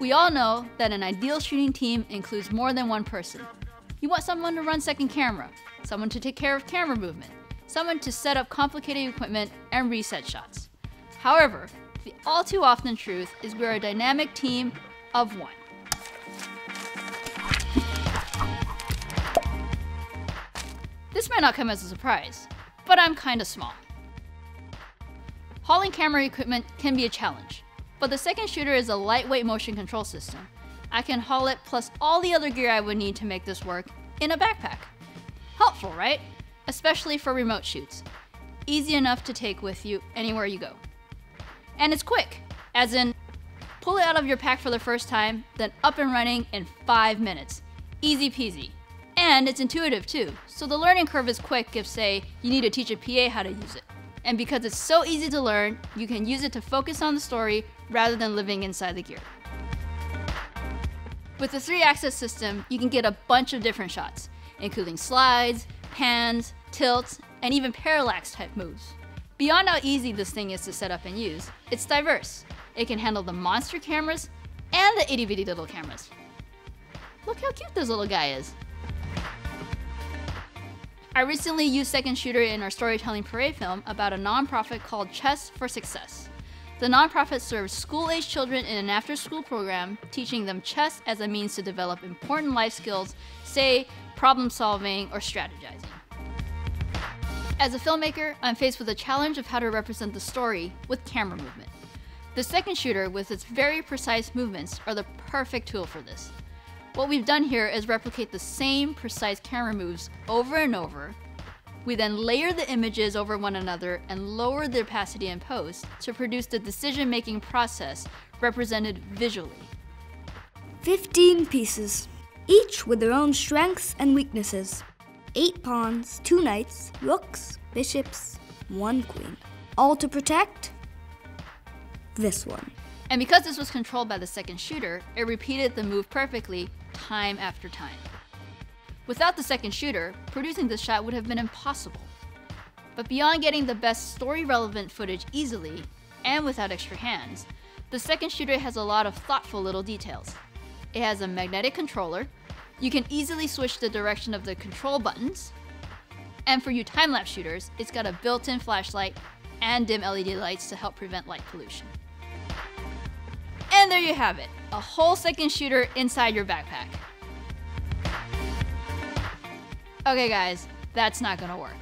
We all know that an ideal shooting team includes more than one person. You want someone to run second camera, someone to take care of camera movement, someone to set up complicated equipment and reset shots. However, the all too often truth is we're a dynamic team of one. This might not come as a surprise, but I'm kinda small. Hauling camera equipment can be a challenge, but the second shooter is a lightweight motion control system. I can haul it plus all the other gear I would need to make this work in a backpack. Helpful, right? Especially for remote shoots. Easy enough to take with you anywhere you go. And it's quick, as in, pull it out of your pack for the first time, then up and running in five minutes. Easy peasy. And it's intuitive too, so the learning curve is quick if, say, you need to teach a PA how to use it. And because it's so easy to learn, you can use it to focus on the story rather than living inside the gear. With the 3 axis system, you can get a bunch of different shots, including slides, pans, tilts, and even parallax type moves. Beyond how easy this thing is to set up and use, it's diverse. It can handle the monster cameras and the itty bitty little cameras. Look how cute this little guy is. I recently used Second Shooter in our storytelling parade film about a nonprofit called Chess for Success. The nonprofit serves school age children in an after school program, teaching them chess as a means to develop important life skills, say problem solving or strategizing. As a filmmaker, I'm faced with the challenge of how to represent the story with camera movement. The second shooter, with its very precise movements, are the perfect tool for this. What we've done here is replicate the same precise camera moves over and over. We then layer the images over one another and lower the opacity in post to produce the decision-making process represented visually. 15 pieces, each with their own strengths and weaknesses. 8 pawns, 2 knights, rooks, bishops, 1 queen. All to protect this one. And because this was controlled by the second shooter, it repeated the move perfectly time after time. Without the second shooter, producing this shot would have been impossible. But beyond getting the best story relevant footage easily, and without extra hands, the second shooter has a lot of thoughtful little details. It has a magnetic controller, you can easily switch the direction of the control buttons, and for you time-lapse shooters, it's got a built-in flashlight and dim LED lights to help prevent light pollution. And there you have it, a whole second shooter inside your backpack. Okay guys, that's not gonna work.